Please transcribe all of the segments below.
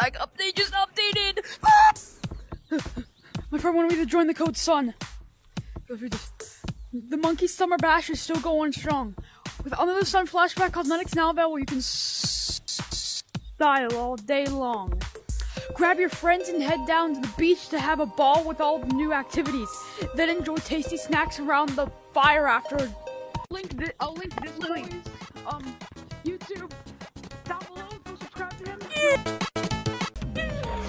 tag update just updated. My friend wanted me to join the code Sun. Go through this. The Monkey Summer Bash is still going strong. With Under the Sun flashback cosmetics now available, you can style all day long. Grab your friends and head down to the beach to have a ball with all the new activities. Then enjoy tasty snacks around the fire after. Link thi- I'll link this boy's um YouTube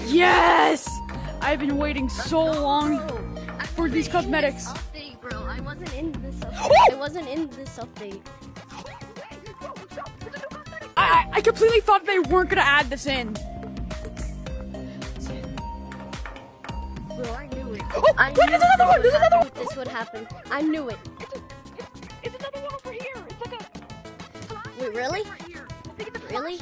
Yes! I've been waiting so long. For these cosmetics. Update, bro. I wasn't in this update. Oh! I wasn't in this update. I, I completely thought they weren't gonna add this in. Bro, I knew it. Oh, I wait, there's another one, this there's would another happen. This would happen. I knew it. It's another one over here. It's like a Wait, really? right here. I think it's a Really?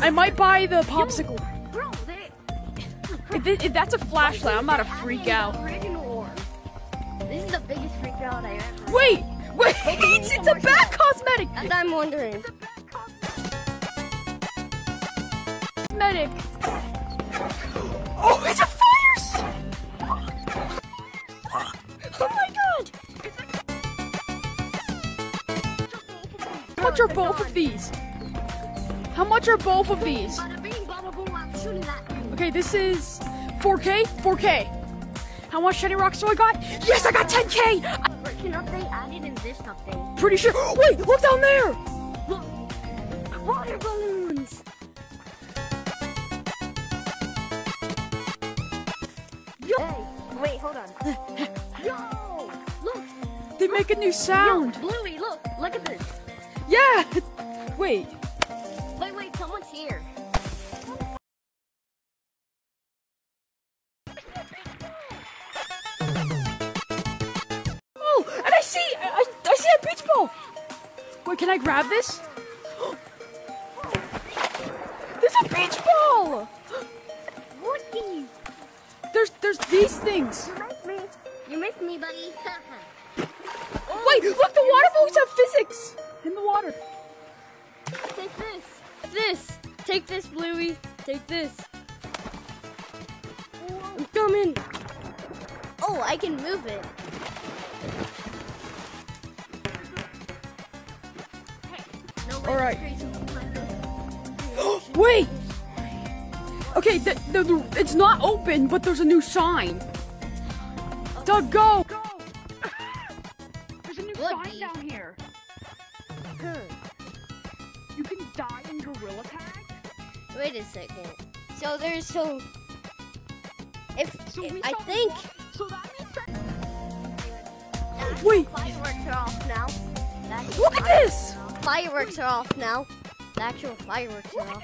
I might buy the popsicle. Bro, If, it- if that's a flashlight, I'm about to freak out. This is the biggest freak out I ever. Wait, wait, it's a bad cosmetic. That's I'm wondering. Cosmetic. Oh, it's a fire! Oh my god! How much are both of these? How much are both of these? Bada bing, bada boom, I'm shooting that. Okay, this is 4K, 4K. How much shiny rocks do I got? Yes, I got 10K. I'm Version update added in this update. pretty sure. Wait, look down there. Look! Water balloons! Hey, wait, hold on. Yo! Look! They make a new sound. Yo, Bluey, look! Look at this! Yeah. Wait. Wait, wait, someone's here. Oh, and I see, I, I, see a beach ball. Wait, can I grab this? There's a beach ball. Woody! There's, there's these things. You missed me. You missed me, buddy. Oh, wait, look, the water balloons have physics in the water. Take this. This. Take this, Bluey. Take this. I'm coming. Oh, I can move it. No All right. Wait. Okay, the, the, the, it's not open, but there's a new sign. Doug, go. Go. There's a new sign down here. Good. You can die in Gorilla Tag. Wait a second. So there's so. If, So if I think So that means that Wait, fireworks are off now. Look at this. Fireworks are off now. The actual fireworks are off.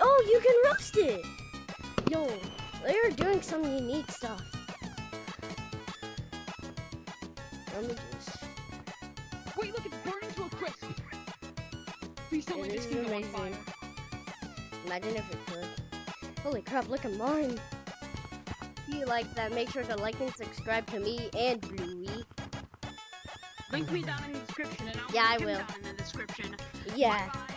Oh, you can roast it. Yo, they're doing some unique stuff. Let me just. Wait, look, it's burning to a crisp. Please tell me this is can go on fire. Imagine if it could. Holy crap, look at mine. If you like that, make sure to like and subscribe to me and Bluey. Link me down in the description, and I'll Yeah, I will. down in the description. Yeah. Bye.